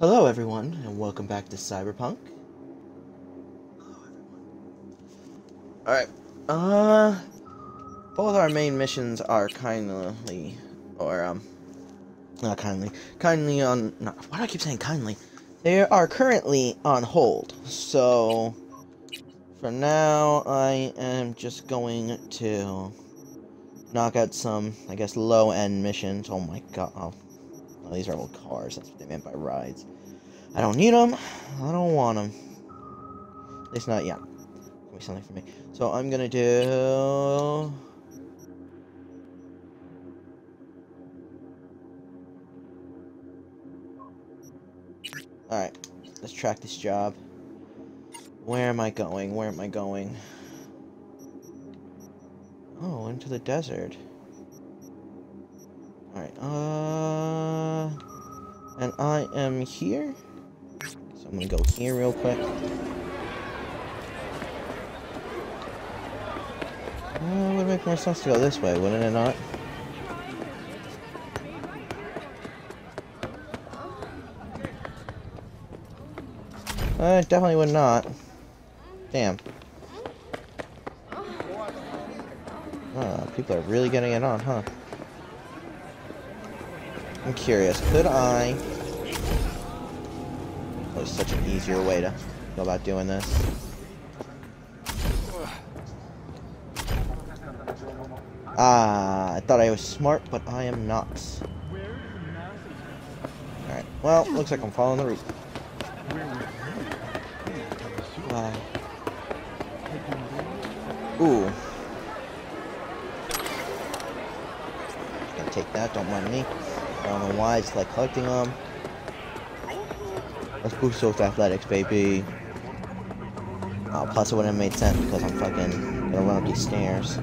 Hello everyone, and welcome back to Cyberpunk. Alright, uh... Both our main missions are kindly, or, um... Not kindly, kindly on... Not, why do I keep saying kindly? They are currently on hold, so... For now, I am just going to knock out some, I guess, low-end missions. Oh my god, oh. Oh, these are old cars, that's what they meant by rides. I don't need them. I don't want them. At least not yet. Give me something for me. So I'm gonna do. Alright, let's track this job. Where am I going? Where am I going? Oh, into the desert. Alright, uh... Am here? So I'm gonna go here real quick. Uh, would make more sense to go this way, wouldn't it not? Uh, definitely would not. Damn. Uh, people are really getting it on, huh? I'm curious, could I was such an easier way to go about doing this. Ah, I thought I was smart, but I am not. Alright, well, looks like I'm following the route. Uh, ooh. Gonna take that, don't mind me. I don't know why, it's like collecting them. Let's boost those athletics, baby. Oh, plus it wouldn't have made sense because I'm fucking gonna run up these stairs.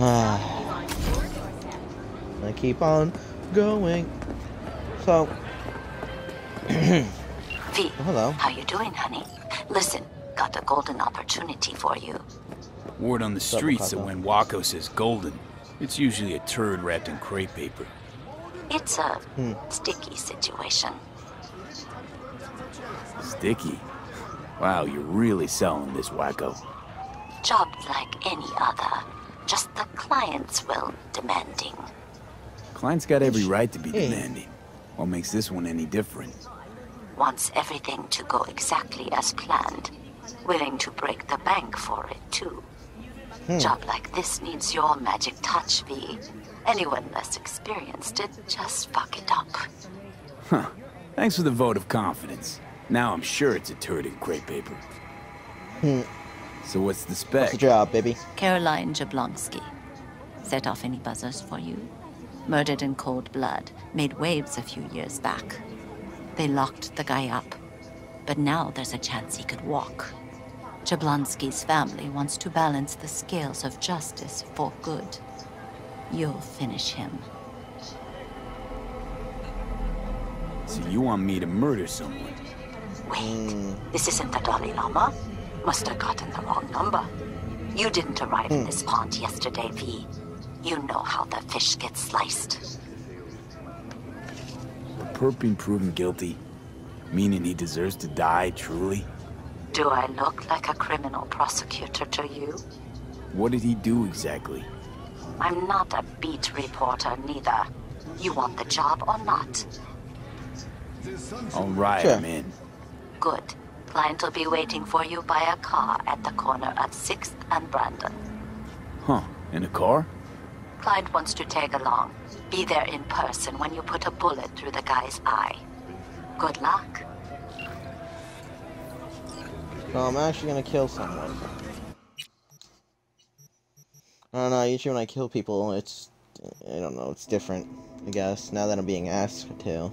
Ah. I keep on going. So. v, oh, hello. How you doing, honey? Listen, got a golden opportunity for you. Word on the streets that when Wakako says golden, it's usually a turd wrapped in crepe paper. It's a hmm. sticky situation. Sticky? Wow, you're really selling this Wakako. Job like any other. Just the client's will demanding. Client's got every right to be hey. demanding. What makes this one any different? Wants everything to go exactly as planned. Willing to break the bank for it, too. Hmm. Job like this needs your magic touch, V. Anyone less experienced it just fuck it up. Huh. Thanks for the vote of confidence. Now I'm sure it's a turd in crepe paper. Hmm. So what's the spec? What's the job, baby? Caroline Jablonski. Set off any buzzers for you? Murdered in cold blood. Made waves a few years back. They locked the guy up. But now there's a chance he could walk. Jablonski's family wants to balance the scales of justice for good. You'll finish him. So you want me to murder someone? Wait, this isn't the Dalai Lama? Must have gotten the wrong number. You didn't arrive mm. in this pond yesterday, V. You know how the fish gets sliced. So Perp being proven guilty, meaning he deserves to die, truly? Do I look like a criminal prosecutor to you? What did he do exactly? I'm not a beat reporter, neither. You want the job or not? All right, sure. I'm in. Good. Client will be waiting for you by a car at the corner of 6th and Brandon. Huh. In a car? Client wants to tag along. Be there in person when you put a bullet through the guy's eye. Good luck. I'm actually gonna kill someone. I don't know, usually when I kill people, it's, I don't know, it's different, I guess, now that I'm being asked to.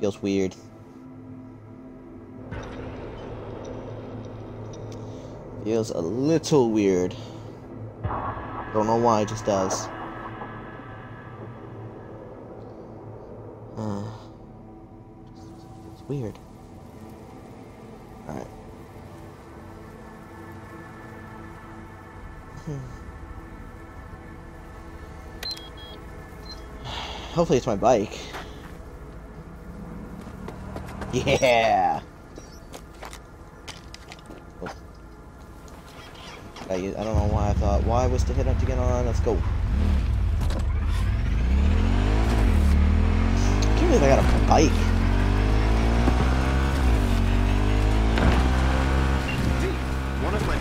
Feels weird. Feels a little weird. Don't know why, it just does. Uh, it's weird. Alright. Hmm. Hopefully it's my bike. Yeah! I, I don't know why I thought, why was the hit up to get on? Let's go. I can't believe I got a bike.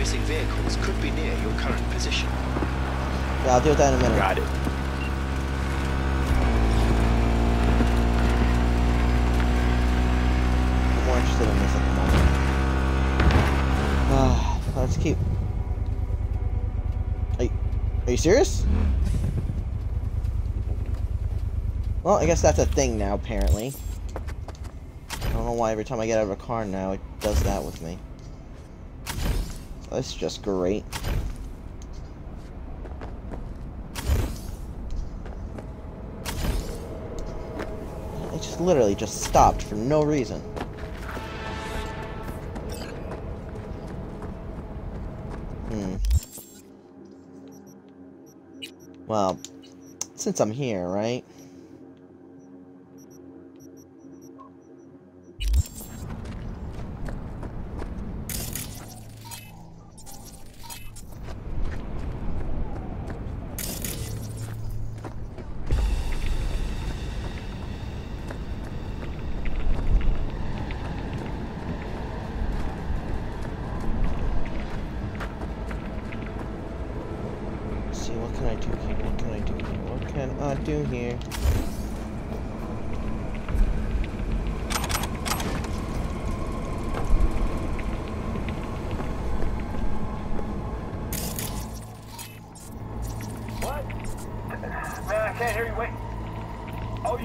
V, one of my missing vehicles could be near your current position. Yeah, I'll deal with that in a minute. Got it. I'm more interested in this at the moment. Ah, let's keep. Are you, are you serious? Well, I guess that's a thing now, apparently. I don't know why every time I get out of a car now, it does that with me. That's just great. It just literally just stopped for no reason. Hmm. Well, since I'm here, right?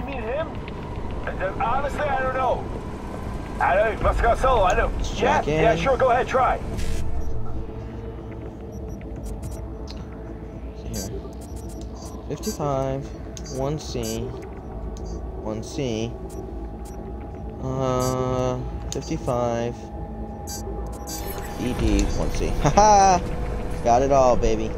Mean him? Uh, Honestly, I don't know. I know. You must gone solo. I know. Yeah, yeah, sure. Go ahead. Try. 55, 1C, 1C, uh, 55, ED, 1C. Haha! Got it all, baby.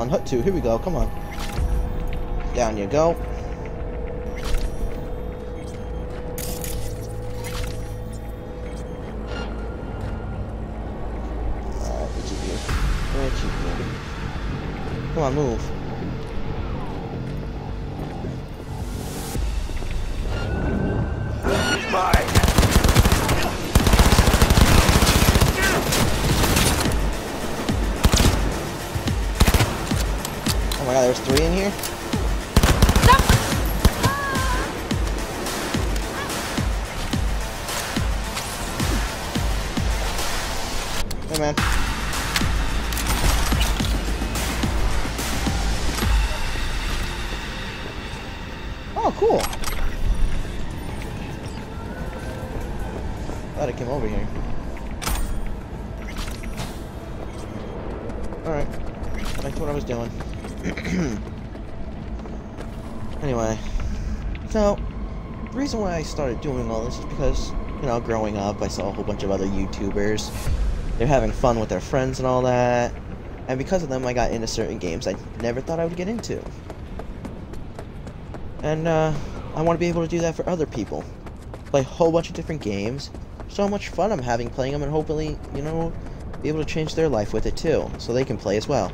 One, hut two, here we go, come on. Down you go. Alright, you you? Come on, move. Man. Oh, cool. Glad I came over here. Alright. To what I was doing. anyway. So, the reason why I started doing all this is because, you know, growing up, I saw a whole bunch of other YouTubers. They're having fun with their friends and all that. And because of them, I got into certain games I never thought I would get into. And, uh, I want to be able to do that for other people. Play a whole bunch of different games. So much fun I'm having playing them, and hopefully, you know, be able to change their life with it too, so they can play as well.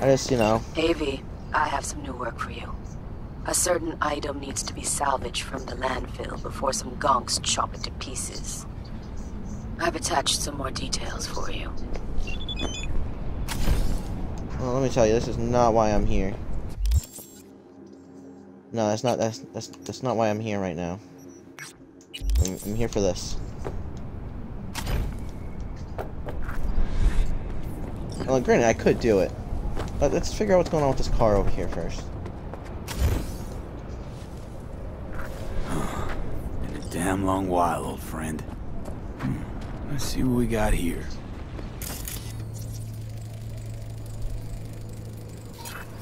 I just, you know, Avy, I have some new work for you. A certain item needs to be salvaged from the landfill before some gonks chop it to pieces. I've attached some more details for you. well, let me tell you, this is not why I'm here. No, that's not, that's, that's, that's not why I'm here right now. I'm, I'm here for this. Well, granted, I could do it. But let's figure out what's going on with this car over here first. Been a damn long while, old friend. Let's see what we got here.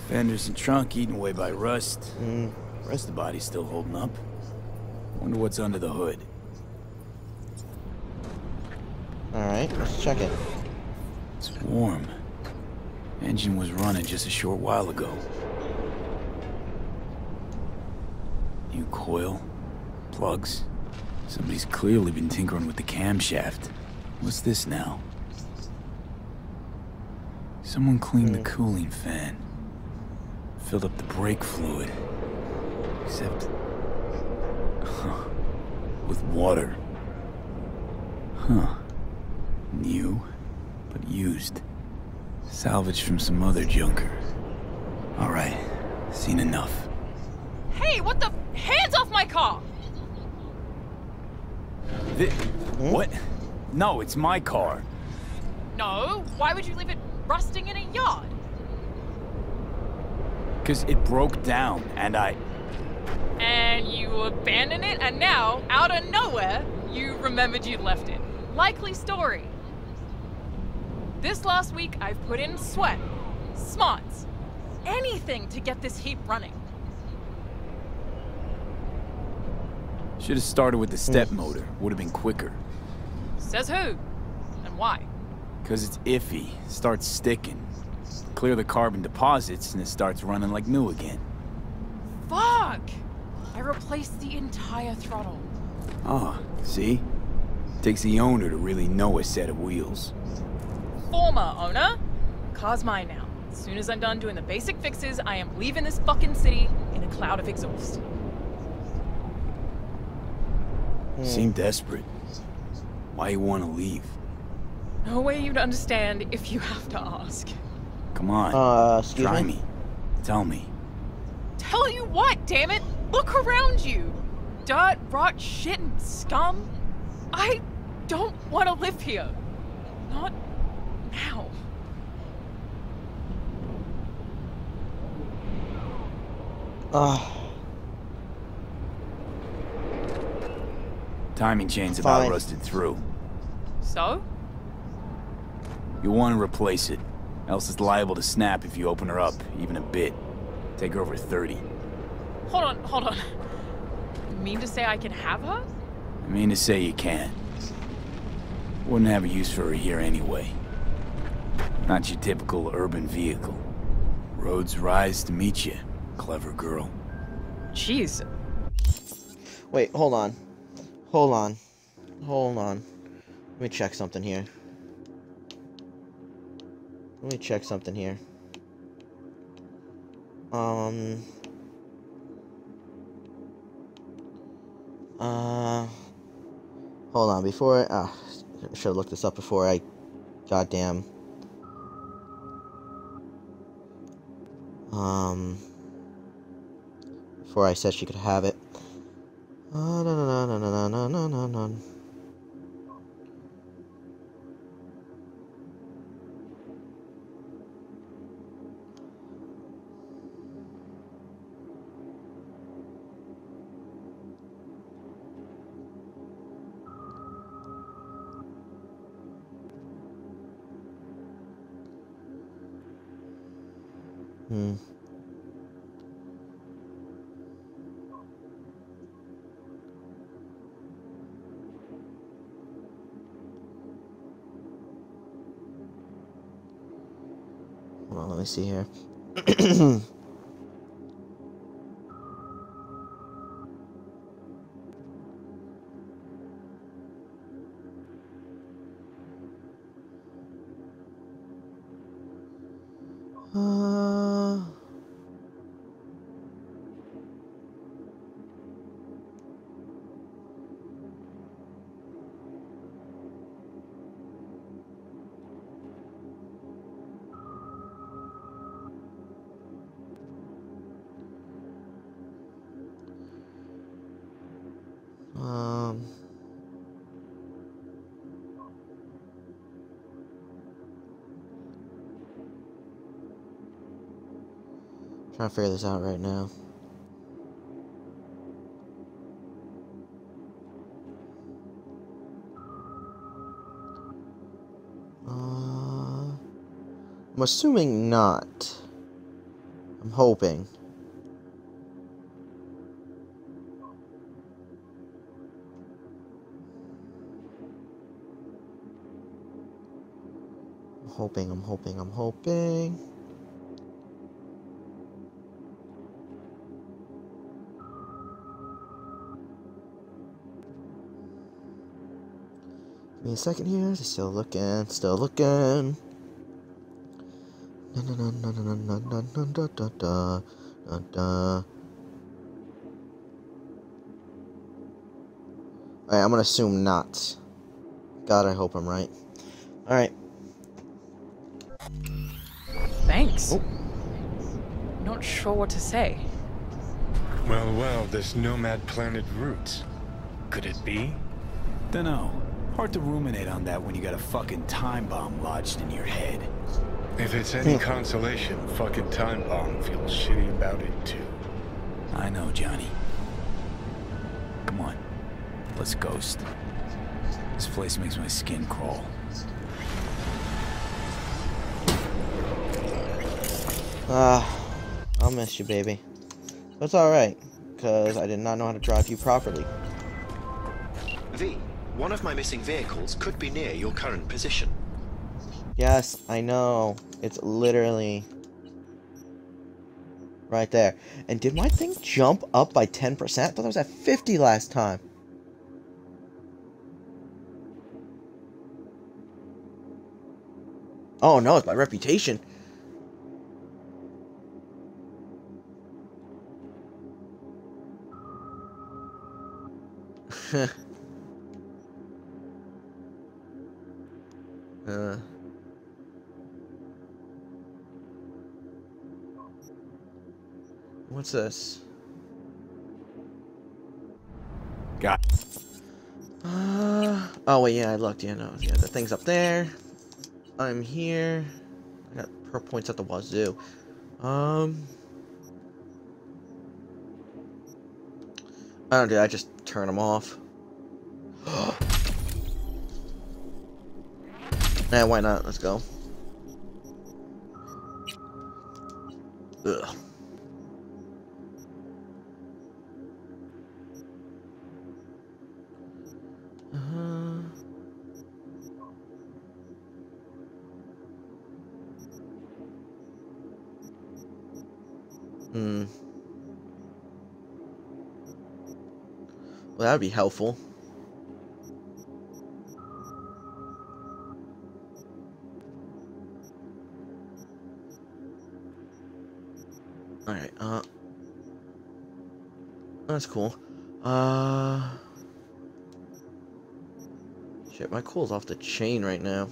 Fenders and trunk eaten away by rust. Mm, Rest of the body's still holding up. Wonder what's under the hood. Alright, let's check it. It's warm. Engine was running just a short while ago. New coil, plugs. Somebody's clearly been tinkering with the camshaft. What's this now? Someone cleaned the hmm. cooling fan. Filled up the brake fluid. Except... Huh. With water. Huh. New, but used. Salvaged from some other junker. Alright, seen enough. Hey, what the? Hands off my car! Thi- hmm? What? No, it's my car. No, why would you leave it rusting in a yard? Because it broke down, and I... And you abandoned it, and now, out of nowhere, you remembered you'd left it. Likely story. This last week, I've put in sweat, smarts, anything to get this heap running. Should have started with the hmm. step motor. Would have been quicker. Says who? And why? Because it's iffy. Starts sticking. Clear the carbon deposits, and it starts running like new again. Fuck! I replaced the entire throttle. Ah, see? Takes the owner to really know a set of wheels. Former owner. Car's mine now. As soon as I'm done doing the basic fixes, I am leaving this fucking city in a cloud of exhaust. Seem desperate. Why you want to leave? No way you'd understand if you have to ask. Come on. Uh, excuse Try me? me. Tell me. Tell you what, damn it! Look around you! Dirt, rot, shit, and scum. I don't want to live here. Not now. Ah, Timing chain's about Fine. rusted through. So? You want to replace it. Else it's liable to snap if you open her up, even a bit. Take her over 30. Hold on, hold on. You mean to say I can have her? I mean to say you can. Wouldn't have a use for her here anyway. Not your typical urban vehicle. Roads rise to meet you, clever girl. Jeez. wait, hold on. Hold on. Hold on. Let me check something here. Let me check something here. Um. Uh. Hold on. Before. Ah, should have looked this up before I. Goddamn. Um. Before I said she could have it. Uh, no, no, na na na na na. Me see here. Trying to figure this out right now. Uh, I'm assuming not. I'm hoping. I'm hoping, I'm hoping, I'm hoping. Give me a second here. Still looking. Still looking. Alright, I'm gonna assume not. God, I hope I'm right. Alright. Thanks. Oh. Not sure what to say. Well, well, this nomad planet Roots. Could it be? Dunno. Hard to ruminate on that when you got a fucking time bomb lodged in your head. If it's any consolation, fucking Time Bomb feels shitty about it too. I know, Johnny. Come on. Let's ghost. This place makes my skin crawl. Ah, I'll miss you, baby. That's alright, because I did not know how to drive you properly. V, one of my missing vehicles could be near your current position. Yes, I know. It's literally right there. And did my thing jump up by 10%? I thought I was at 50 last time. Oh no, it's my reputation. uh What's this? Got. Uh, oh wait, yeah, I looked. Yeah, no, yeah, the thing's up there. I'm here. I got per points at the wazoo. Um, I don't do. I just turn them off. Yeah, why not? Let's go. Ugh. Uh, hmm. Well, that would be helpful. Alright, uh... That's cool. Uh... Shit, my cool's off the chain right now.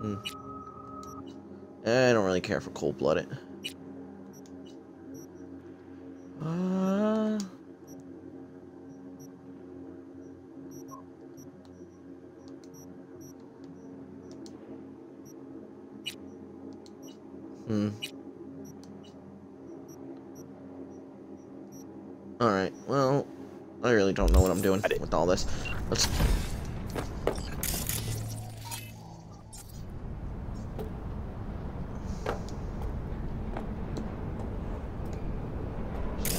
Hmm. I don't really care for cold-blooded. Uh... Hmm. Alright, well, I really don't know what I'm doing with all this. Let's...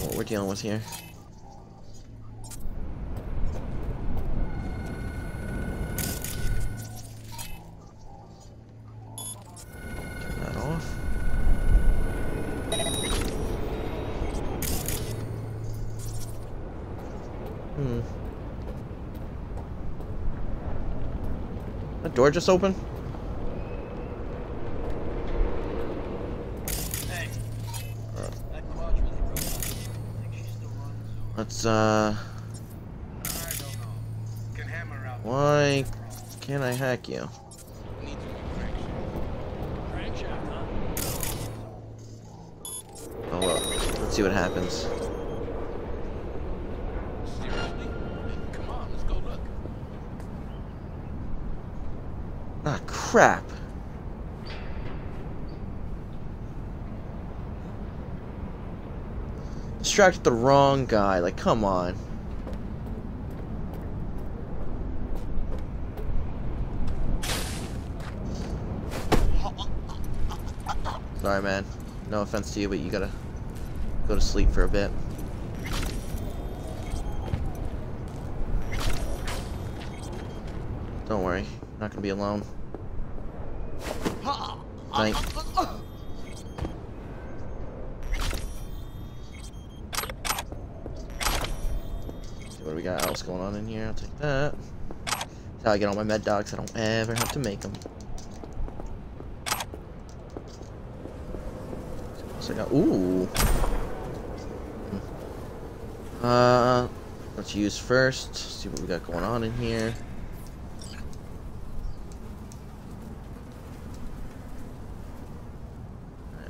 What we're dealing with here. Turn that off. Hmm. That door just open? Let's, uh... Why can't I hack you? Oh well, let's see what happens. Crap. Distracted the wrong guy. Like, come on. Sorry, man. No offense to you, but you gotta go to sleep for a bit. Don't worry, not gonna be alone. What do we got else going on in here? I'll take that. That's how I get all my med dogs. I don't ever have to make them. So I got. Ooh. Hmm. Uh, let's use first. See what we got going on in here.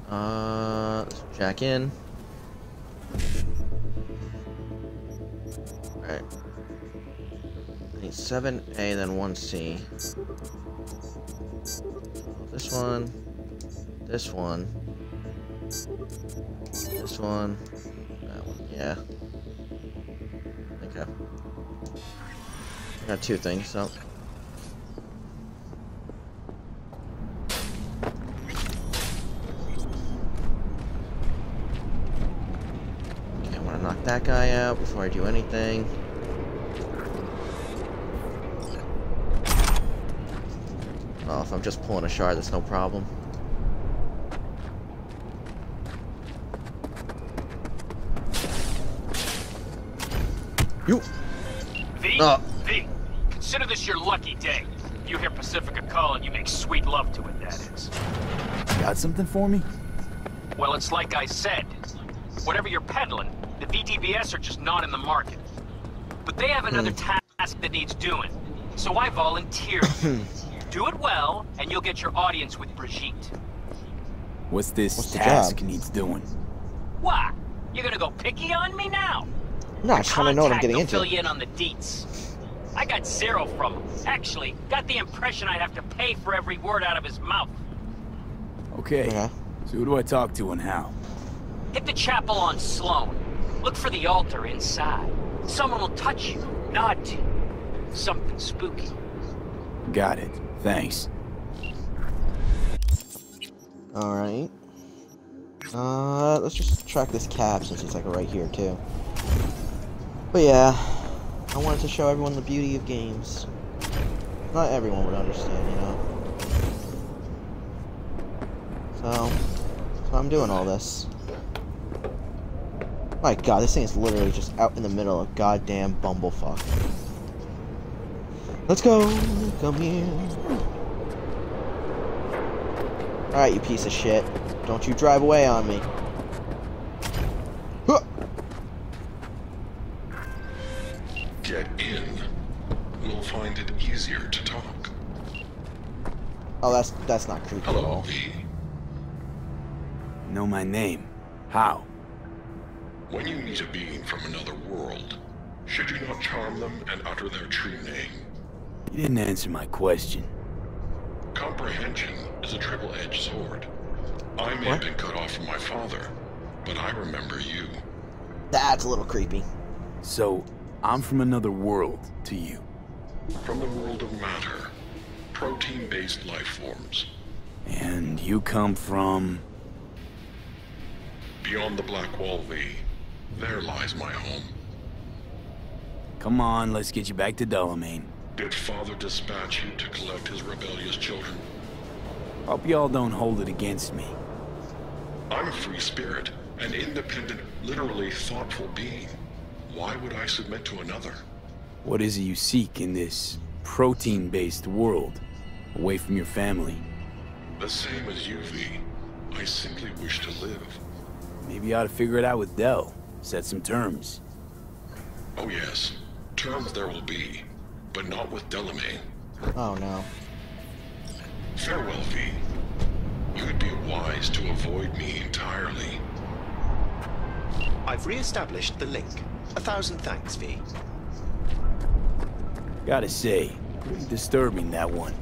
Uh, let's jack in. Alright. I need 7A, then 1C. This one. This one. This one. That one, yeah. Okay. I got two things, so. Okay, I want to knock that guy out before I do anything. Oh, if I'm just pulling a shard, that's no problem. You. V? Uh. V, consider this your lucky day. You hear Pacifica call and you make sweet love to it, that is. Got something for me? Well, it's like I said. Whatever you're peddling, the VDBs are just not in the market. But they have another hmm. task that needs doing. So I volunteered. Hmm. Do it well, and you'll get your audience with Brigitte. What's this What's the task job? needs doing? What? You're gonna go picky on me now? No, I just want to know what I'm Contact getting will into. fill you in on the deets. I got zero from him. Actually, got the impression I'd have to pay for every word out of his mouth. Okay. Okay. So who do I talk to and how? Hit the chapel on Sloan. Look for the altar inside. Someone will touch you, nod to you. Something spooky. Got it. Thanks. Alright. Uh, let's just track this cab since it's like right here too. But yeah, I wanted to show everyone the beauty of games. Not everyone would understand, you know. So, so I'm doing all this. My god, this thing is literally just out in the middle of goddamn bumblefuck. Let's go! Come here! Alright, you piece of shit. Don't you drive away on me. Huh. Get in. We'll find it easier to talk. Oh, that's that's not creepy at Hello, all. V. Know my name. How? When you meet a being from another world, should you not charm them and utter their true name? You didn't answer my question. Comprehension is a triple-edged sword. I may have been cut off from my father, but I remember you. That's a little creepy. So, I'm from another world to you. From the world of matter, protein-based life forms. And you come from... Beyond the Black Wall V, there lies my home. Come on, let's get you back to Delamain. Did father dispatch you to collect his rebellious children? Hope y'all don't hold it against me. I'm a free spirit, an independent, literally thoughtful being. Why would I submit to another? What is it you seek in this protein-based world, away from your family? The same as you, V. I simply wish to live. Maybe you ought to figure it out with Del. Set some terms. Oh yes, terms there will be, but not with Delamain. Oh no. Farewell, V. You'd be wise to avoid me entirely. I've re-established the link. A thousand thanks, V. Gotta say, pretty disturbing that one.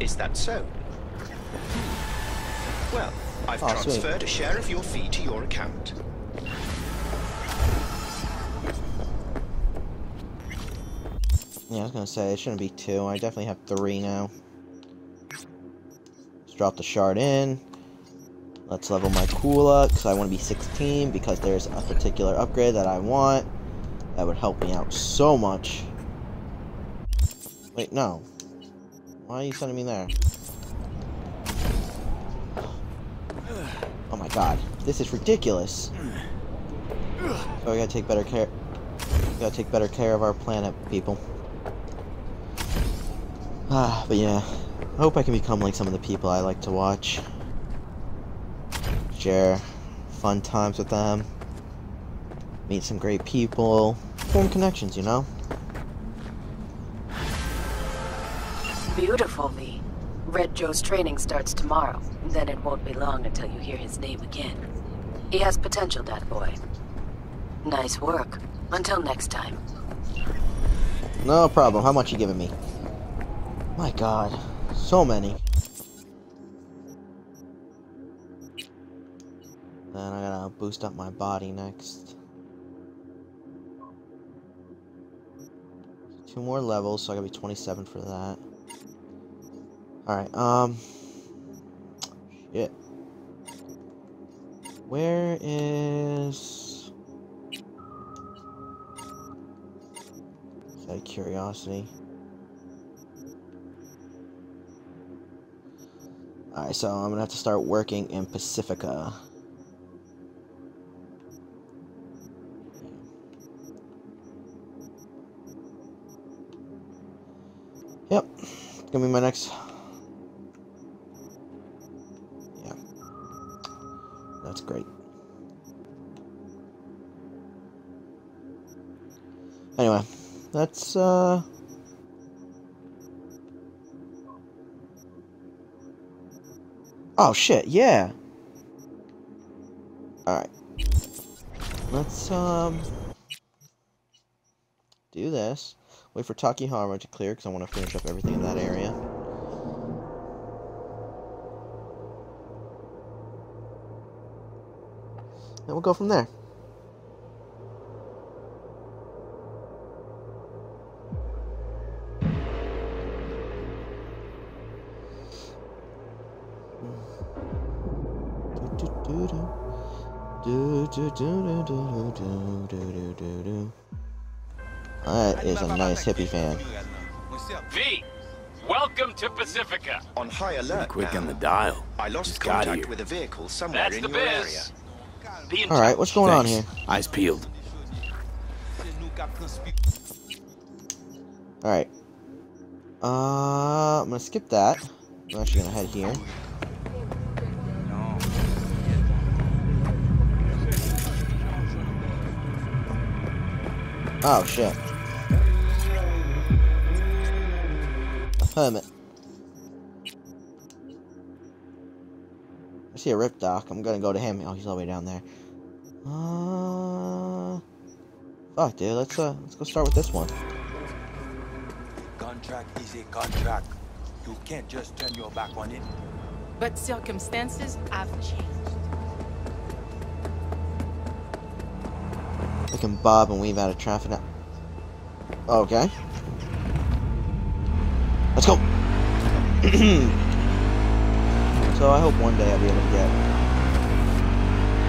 Is that so? Well, I've Oh, sweet. transferred a share of your fee to your account. Yeah, I was gonna say, it shouldn't be two. I definitely have three now. Let's drop the shard in. Let's level my Kula, because I want to be 16, because there's a particular upgrade that I want. That would help me out so much. Wait, no. Why are you sending me there? Oh my god. This is ridiculous. So we gotta take better care. We gotta take better care of our planet, people. Ah, but yeah. I hope I can become like some of the people I like to watch. Share fun times with them. Meet some great people. Form connections, you know? Beautiful, V. Red Joe's training starts tomorrow. Then it won't be long until you hear his name again. He has potential, that boy. Nice work. Until next time. No problem. How much you giving me? My god. So many. Then I gotta boost up my body next. Two more levels, so I gotta be 27 for that. Alright, um... Shit. Where is... Out of curiosity. Alright, so I'm gonna have to start working in Pacifica. Yep, it's gonna be my next. Yeah, that's great. Anyway, that's uh. Oh shit, yeah. Alright. Let's um do this. Wait for Takihara to clear because I want to finish up everything in that area. And we'll go from there. That is a nice hippie fan. V, welcome to Pacifica. On high alert Quick now. on the dial. I lost Just contact here. with a vehicle somewhere That's in the your area. biz. Be in Alright, what's going on here? Eyes peeled. Alright. Uh, I'm gonna skip that. I'm actually gonna head here. Oh shit. A hermit. I see a rip doc. I'm gonna go to him. Oh, he's all the way down there. Uh, fuck, dude. Let's uh, let's go start with this one. Contract is a contract. You can't just turn your back on it. But circumstances have changed. Can bob and weave out of traffic now. Okay. Let's go. so I hope one day I'll be able to get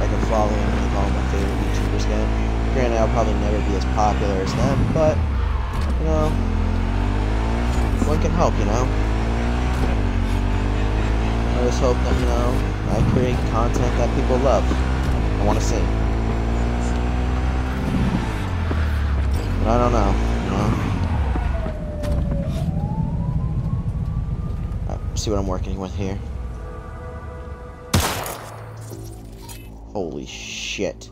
like a following with all my favorite YouTubers again. Granted, I'll probably never be as popular as them, but you know, one can help, you know. I just hope that you know I create content that people love. I want to see. I don't know, you know. Alright, uh, see what I'm working with here. Holy shit.